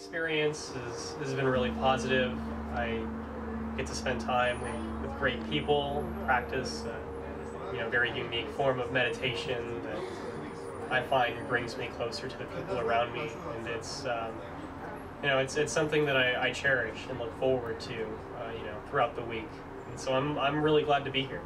experience is, has been really positive. I get to spend time with, with great people, practice a you know, very unique form of meditation that I find brings me closer to the people around me. And it's, um, you know, it's, it's something that I, I cherish and look forward to, uh, you know, throughout the week. And so I'm, I'm really glad to be here.